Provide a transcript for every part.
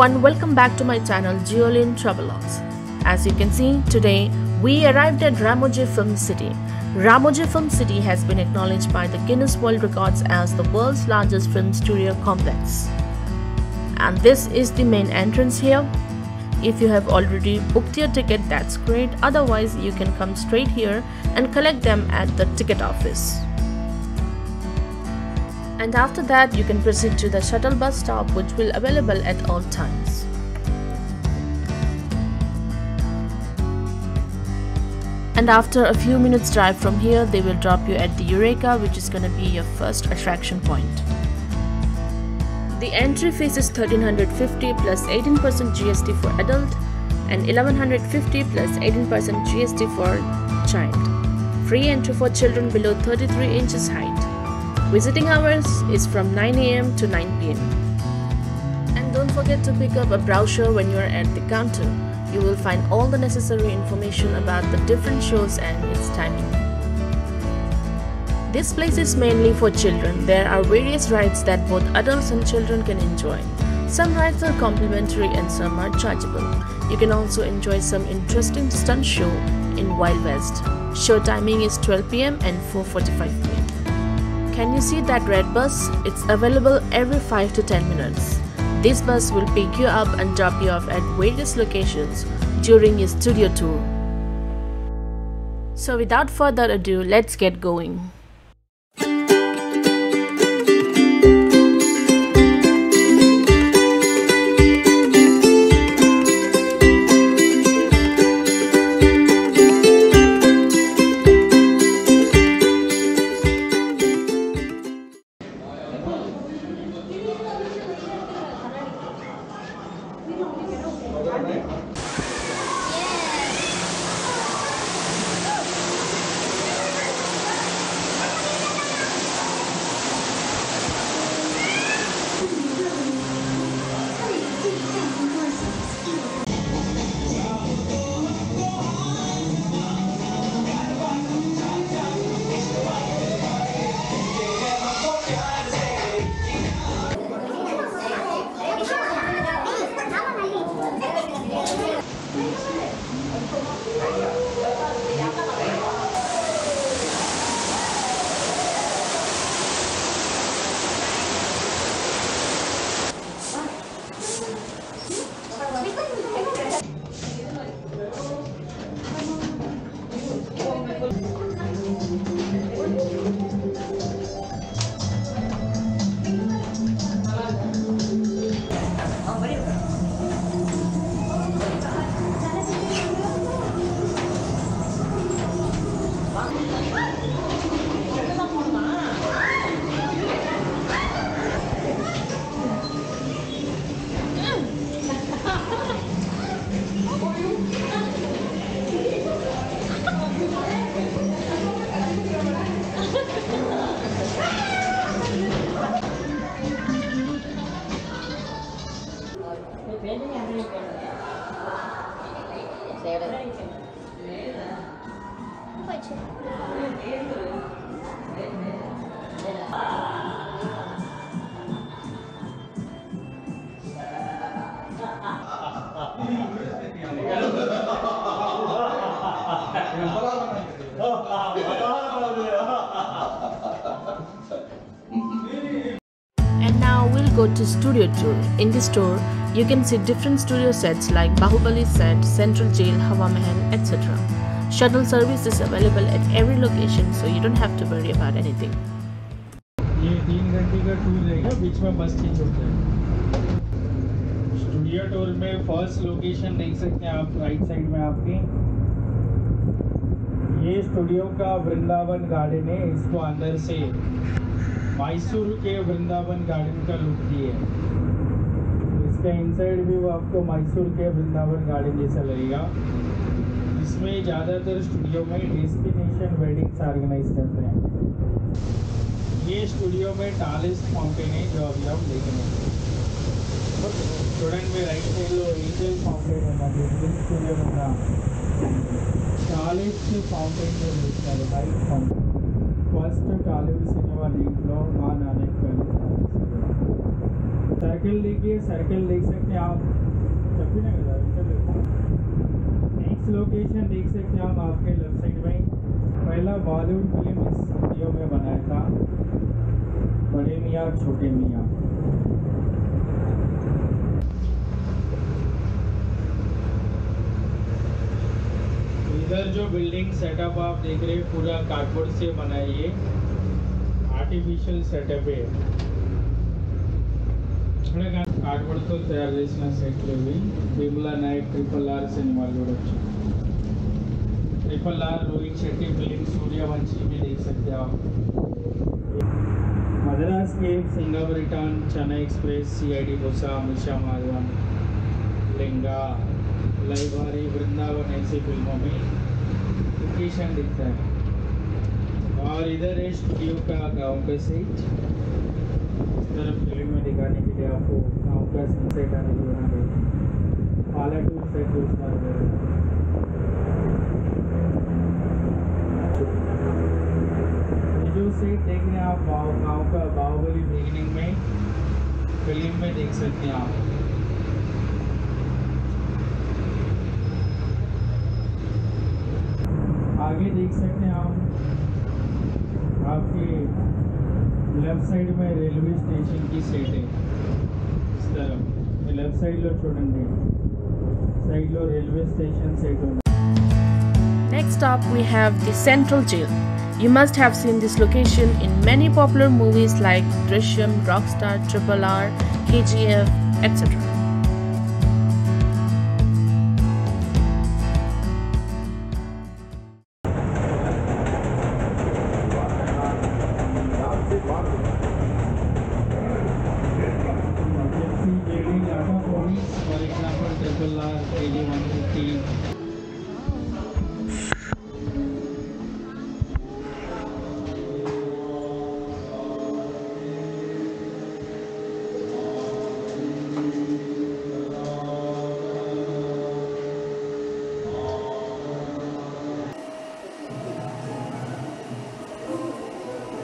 everyone, welcome back to my channel GeoLin Travelogs. As you can see, today we arrived at Ramoji Film City. Ramoji Film City has been acknowledged by the Guinness World Records as the world's largest film studio complex. And this is the main entrance here. If you have already booked your ticket, that's great. Otherwise, you can come straight here and collect them at the ticket office and after that you can proceed to the shuttle bus stop which will be available at all times. And after a few minutes drive from here they will drop you at the Eureka which is gonna be your first attraction point. The entry fees is 1350 plus 18% GST for adult and 1150 plus 18% GST for child. Free entry for children below 33 inches height. Visiting hours is from 9 am to 9 pm. And don't forget to pick up a brochure when you are at the counter. You will find all the necessary information about the different shows and its timing. This place is mainly for children. There are various rides that both adults and children can enjoy. Some rides are complimentary and some are chargeable. You can also enjoy some interesting stunt show in Wild West. Show timing is 12 pm and 4:45 pm. Can you see that red bus? It's available every 5 to 10 minutes. This bus will pick you up and drop you off at various locations during your studio tour. So without further ado, let's get going. Xeo đây. Không phải studio tour. In this tour, you can see different studio sets like Bahubali set, Central Jail, Hawa Mahal, etc. Shuttle service is available at every location so you don't have to worry about anything. ये तीन घंटे का tour रहेगा बीच में बस change होता है studio tour में फर्स्ट लोकेशन देख सकते हैं आप राइट साइड में आपके ये स्टूडियो का वृंदावन गार्डन है इसको अंदर से मैसूर के वृंदावन गार्डन का लुक दिए इसका इनसाइड व्यू आपको मैसूर के वृंदावन गार्डन जैसा लगेगा। इसमें ज़्यादातर स्टूडियो में डेस्टिनेशन वेडिंग्स ऑर्गेनाइज करते हैं। ये स्टूडियो में टालिस्ट फाउंटेन है जो अभी आप देख रहे हैं। स्टूडेंट में राइट साइड लो एंजल फाउंटेन है स्टूडियो में ना टालिस्ट फाउंटेन जो देखता है राइट फाउंटेन वस्त काले सिनेमा लीग लॉन्ग मान आने पहले साइकिल लीजिए साइकिल देख सकते हैं आप जब भी ना नेक्स्ट लोकेशन देख सकते हैं हम आपके लेफ़्ट साइड में पहला बॉलीवुड फ़िल्म इस वीडियो में बनाया था। बड़े मियाँ, छोटे मियाँ। बिल्डिंग सेटअप आप देख रहे हैं पूरा कार्डबोर्ड से बना है ये ఆర్టిఫిషియల్ సెటప్ కార్డ్బోర్డ్తో తయారు చేసిన సెట్లు ఇవి బిమ్లా నాయక్ ట్రిపుల్ ఆర్ సినిమాలు చూడొచ్చు triple R Rohit Shetty film Sooryavanshi में देख सकते हो आप Madras cafe Singapore return Chennai express C I D भूसा मिशा मालवन लिंगा लाइबारी वृंदावन ऐसी फिल्मों में लोकेशन दिखता है। और इधर है स्टूडियो का गाँव का सेट इस तरफ़ फ़िल्म में दिखाने के लिए आपको गाँव का सनसेट आने को बना रहे पाला टू सेट उसका ये जो सेट देख रहे हैं। आप गाँव का बाहुबली बिगिनिंग में फ़िल्म में देख सकते हैं आप। आगे देख सकते हैं आप। आपके लेफ्ट साइड में रेलवे स्टेशन की सीटें है। इस तरफ लेफ्ट साइड लो चूँगी साइड लो रेलवे स्टेशन सेट होना Next up we have the Central Jail. You must have seen this location in many popular movies like Drishyam, Rockstar, Triple R, KGF, etc.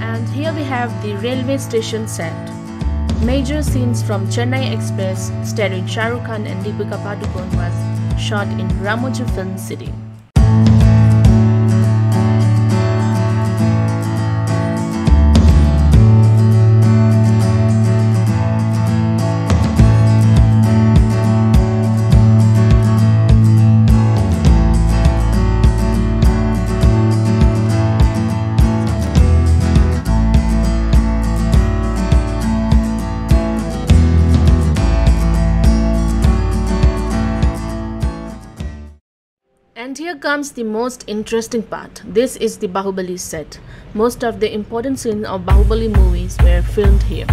And here we have the railway station set. Major scenes from Chennai Express starring Shah Rukh Khan and Deepika Padukone was shot in Ramoji Film City. And here comes the most interesting part. This is the Bahubali set. Most of the important scenes of Bahubali movies were filmed here.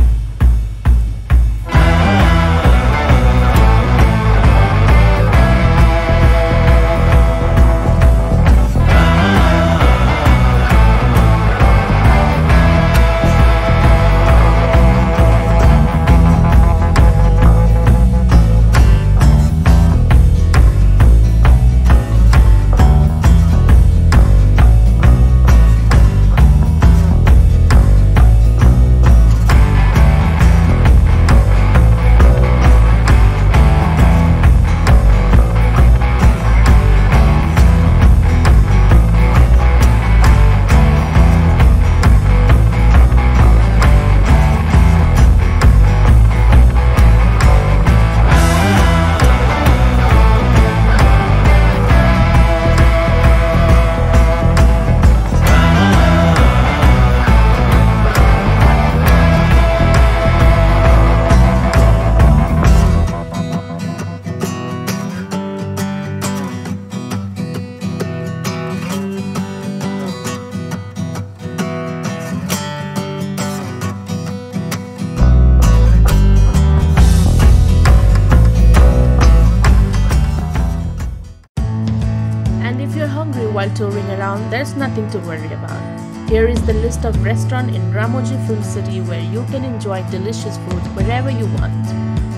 You're hungry while touring around, there's nothing to worry about. Here is the list of restaurants in Ramoji Film City where you can enjoy delicious food wherever you want.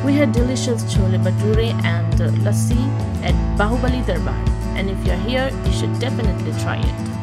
We had delicious chole bhature and lassi at Bahubali Darbar, and if you're here, you should definitely try it.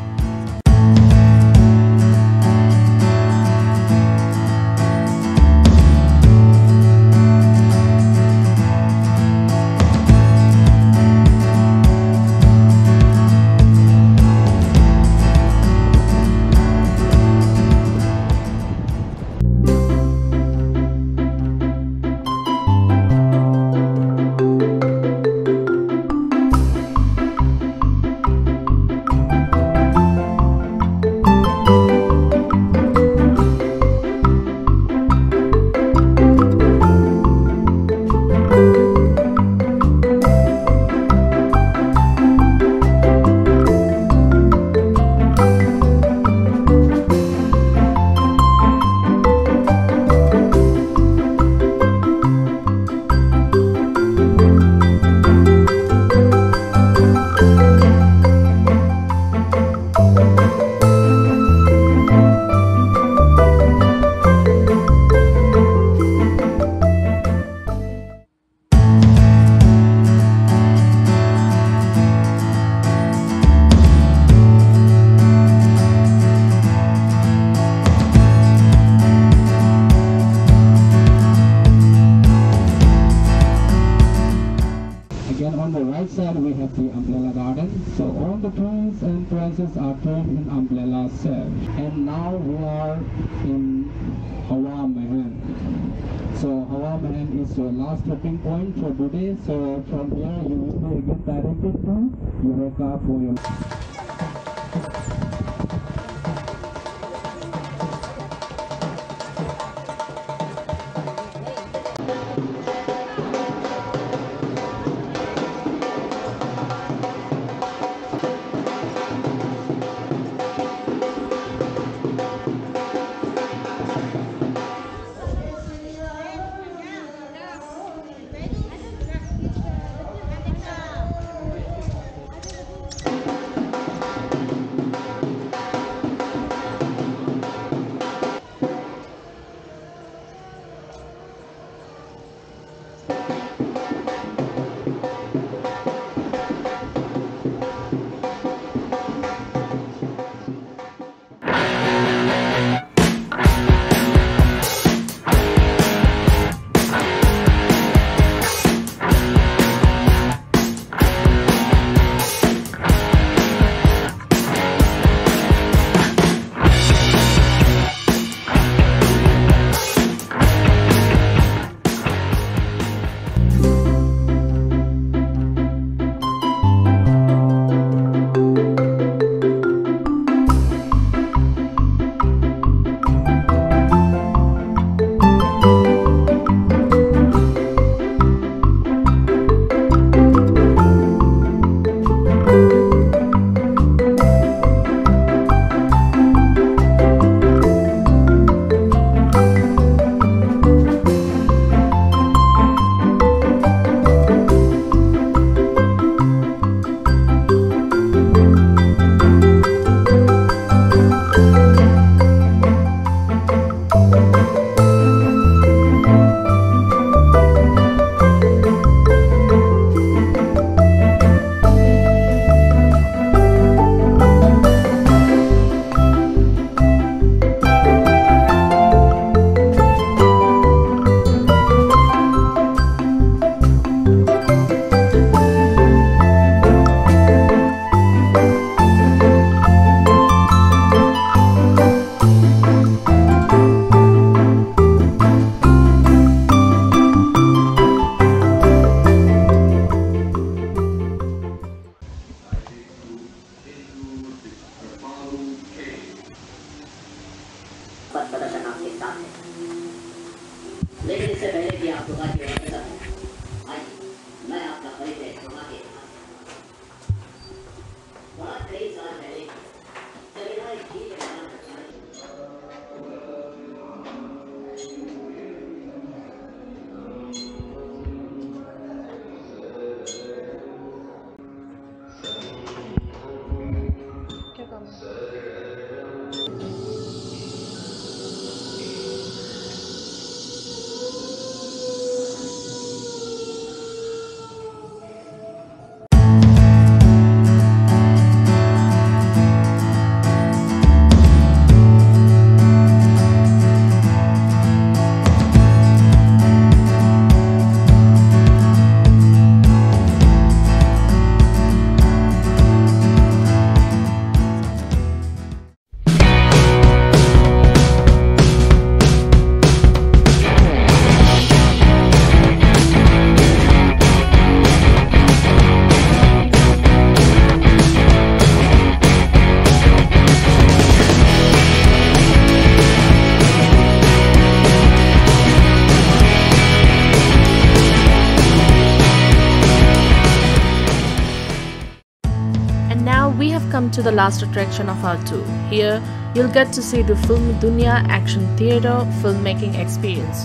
The umbrella garden. So all the trains and prices are turned in umbrella shape. And now we are in Hawa Mahal. So Hawa Mahal is your last stopping point for today. So from here, you will be again directed to Eureka for your to the last attraction of our tour. Here, you'll get to see the Film Dunia Action Theatre filmmaking experience.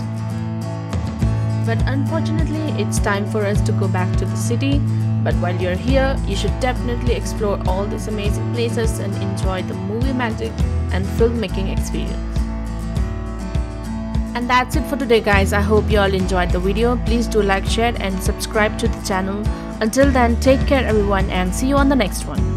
But unfortunately, it's time for us to go back to the city. But while you're here, you should definitely explore all these amazing places and enjoy the movie magic and filmmaking experience. And that's it for today guys. I hope you all enjoyed the video. Please do like, share and subscribe to the channel. Until then, take care everyone and see you on the next one.